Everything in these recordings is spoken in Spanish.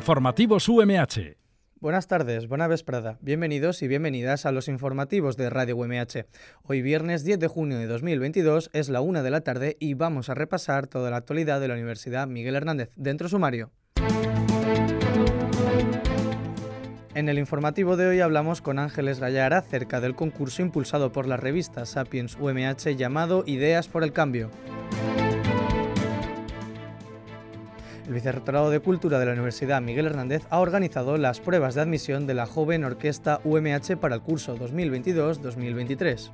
informativos UMH. Buenas tardes, buena vesprada. Bienvenidos y bienvenidas a los informativos de Radio UMH. Hoy viernes 10 de junio de 2022 es la una de la tarde y vamos a repasar toda la actualidad de la Universidad Miguel Hernández. Dentro sumario. En el informativo de hoy hablamos con Ángeles Gallara acerca del concurso impulsado por la revista Sapiens UMH llamado Ideas por el Cambio. El Vicerrectorado de Cultura de la Universidad Miguel Hernández ha organizado las pruebas de admisión de la joven orquesta UMH para el curso 2022-2023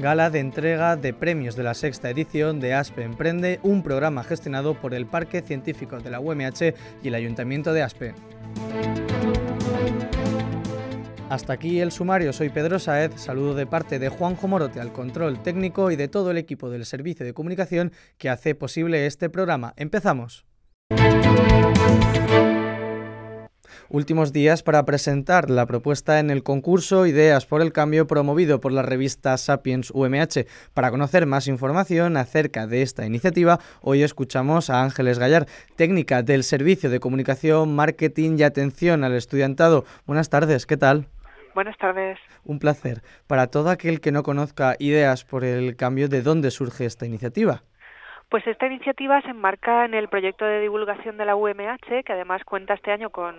gala de entrega de premios de la sexta edición de ASPE Emprende, un programa gestionado por el Parque Científico de la UMH y el Ayuntamiento de ASPE. Hasta aquí el sumario, soy Pedro Saez, saludo de parte de Juanjo Morote al control técnico y de todo el equipo del Servicio de Comunicación que hace posible este programa. Empezamos últimos días para presentar la propuesta en el concurso Ideas por el Cambio promovido por la revista Sapiens UMH. Para conocer más información acerca de esta iniciativa, hoy escuchamos a Ángeles Gallar, técnica del Servicio de Comunicación, Marketing y Atención al Estudiantado. Buenas tardes, ¿qué tal? Buenas tardes. Un placer. Para todo aquel que no conozca Ideas por el Cambio, ¿de dónde surge esta iniciativa? Pues esta iniciativa se enmarca en el proyecto de divulgación de la UMH, que además cuenta este año con,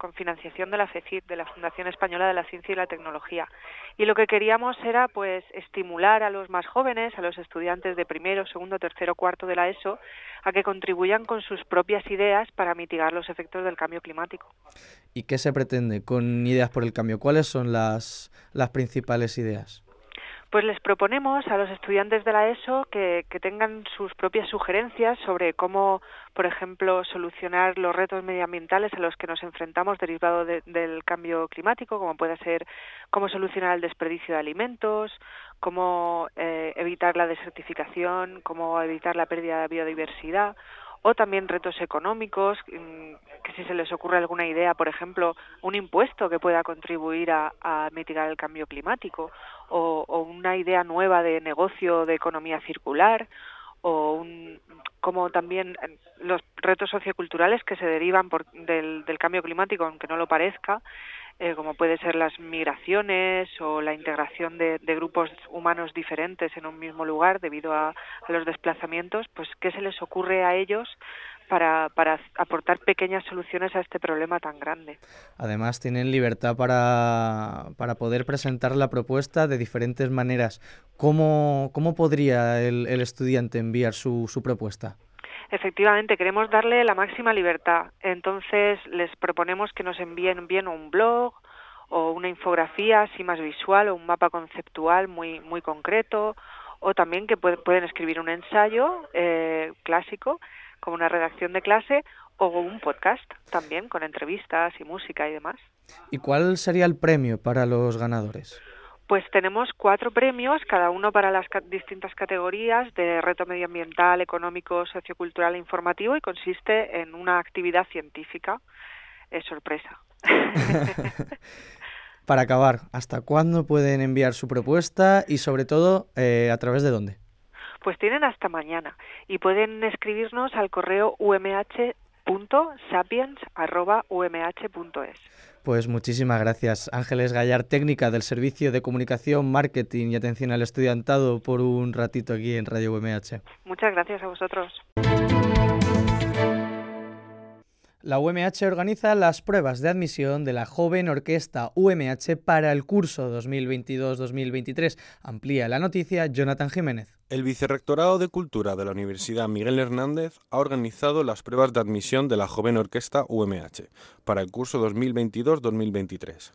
con financiación de la FECIT, de la Fundación Española de la Ciencia y la Tecnología. Y lo que queríamos era pues estimular a los más jóvenes, a los estudiantes de primero, segundo, tercero, cuarto de la ESO, a que contribuyan con sus propias ideas para mitigar los efectos del cambio climático. ¿Y qué se pretende con Ideas por el Cambio? ¿Cuáles son las, las principales ideas? Pues les proponemos a los estudiantes de la ESO que, tengan sus propias sugerencias sobre cómo, por ejemplo, solucionar los retos medioambientales a los que nos enfrentamos derivado del cambio climático, como puede ser cómo solucionar el desperdicio de alimentos, cómo eh, evitar la desertificación, cómo evitar la pérdida de biodiversidad o también retos económicos, mm, que si se les ocurre alguna idea, por ejemplo, un impuesto que pueda contribuir a, mitigar el cambio climático, o, una idea nueva de negocio de economía circular, o un, como también eh, los retos socioculturales que se derivan por, del cambio climático, aunque no lo parezca, eh, como puede ser las migraciones o la integración de, grupos humanos diferentes en un mismo lugar debido a, los desplazamientos, pues qué se les ocurre a ellos para, aportar pequeñas soluciones a este problema tan grande. Además, tienen libertad para, para poder presentar la propuesta de diferentes maneras. ¿Cómo, cómo podría el, el estudiante enviar su, su propuesta? Efectivamente, queremos darle la máxima libertad. Entonces, les proponemos que nos envíen bien un blog o una infografía así más visual o un mapa conceptual muy, muy concreto o también que pueden escribir un ensayo eh, clásico como una redacción de clase o un podcast también con entrevistas y música y demás. ¿Y cuál sería el premio para los ganadores? Pues tenemos cuatro premios, cada uno para las distintas categorías de reto medioambiental, económico, sociocultural e informativo y consiste en una actividad científica. Es sorpresa. para acabar, ¿hasta cuándo pueden enviar su propuesta y sobre todo eh, a través de dónde? Pues tienen hasta mañana y pueden escribirnos al correo umh.sapiens.umh.es. Pues muchísimas gracias, Ángeles Gallar, técnica del Servicio de Comunicación, Marketing y Atención al Estudiantado, por un ratito aquí en Radio UMH. Muchas gracias a vosotros. La UMH organiza las pruebas de admisión de la joven orquesta UMH para el curso 2022-2023. Amplía la noticia Jonathan Jiménez. El Vicerrectorado de Cultura de la Universidad Miguel Hernández ha organizado las pruebas de admisión de la joven orquesta UMH para el curso 2022-2023.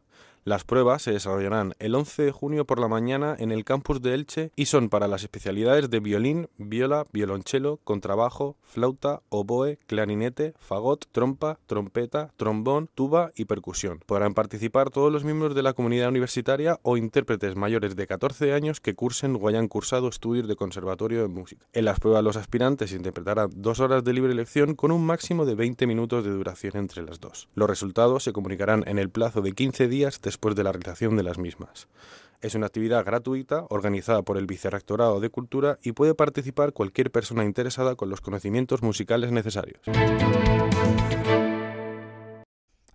Las pruebas se desarrollarán el 11 de junio por la mañana en el campus de Elche y son para las especialidades de violín, viola, violonchelo, contrabajo, flauta, oboe, clarinete, fagot, trompa, trompeta, trombón, tuba y percusión. Podrán participar todos los miembros de la comunidad universitaria o intérpretes mayores de 14 años que cursen o hayan cursado estudios de conservatorio de música. En las pruebas los aspirantes interpretarán dos horas de libre elección con un máximo de 20 minutos de duración entre las dos. Los resultados se comunicarán en el plazo de 15 días después después de la realización de las mismas. Es una actividad gratuita organizada por el Vicerrectorado de Cultura y puede participar cualquier persona interesada con los conocimientos musicales necesarios.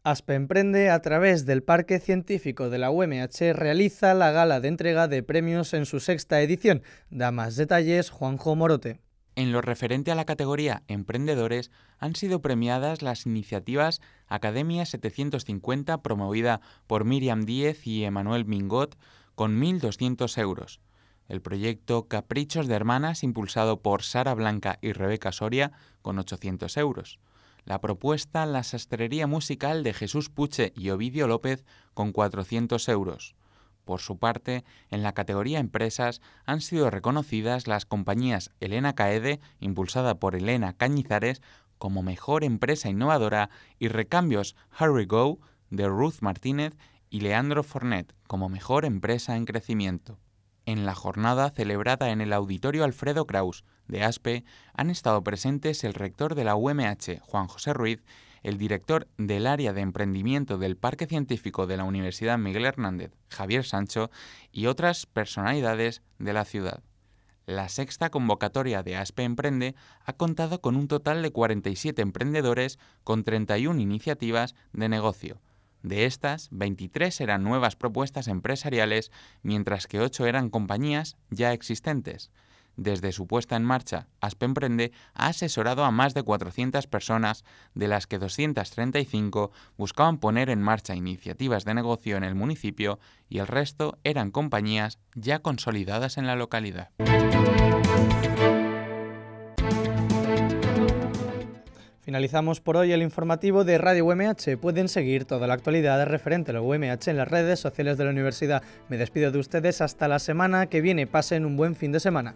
ASPE Emprende, a través del Parque Científico de la UMH, realiza la gala de entrega de premios en su sexta edición. Da más detalles Juanjo Morote. En lo referente a la categoría Emprendedores, han sido premiadas las iniciativas Academia 750, promovida por Miriam Díez y Emanuel Mingot, con 1.200 euros. El proyecto Caprichos de Hermanas, impulsado por Sara Blanca y Rebeca Soria, con 800 euros la propuesta La sastrería musical de Jesús Puche y Ovidio López con 400 euros. Por su parte, en la categoría Empresas han sido reconocidas las compañías Elena Caede, impulsada por Elena Cañizares, como mejor empresa innovadora, y Recambios Harry Go de Ruth Martínez y Leandro Fornet como mejor empresa en crecimiento. En la jornada celebrada en el Auditorio Alfredo Kraus de ASPE han estado presentes el rector de la UMH, Juan José Ruiz, el director del área de emprendimiento del Parque Científico de la Universidad Miguel Hernández, Javier Sancho, y otras personalidades de la ciudad. La sexta convocatoria de ASPE Emprende ha contado con un total de 47 emprendedores con 31 iniciativas de negocio, de estas, 23 eran nuevas propuestas empresariales, mientras que 8 eran compañías ya existentes. Desde su puesta en marcha, Aspe Emprende ha asesorado a más de 400 personas, de las que 235 buscaban poner en marcha iniciativas de negocio en el municipio y el resto eran compañías ya consolidadas en la localidad. Finalizamos por hoy el informativo de Radio UMH. Pueden seguir toda la actualidad referente a la UMH en las redes sociales de la universidad. Me despido de ustedes hasta la semana que viene. Pasen un buen fin de semana.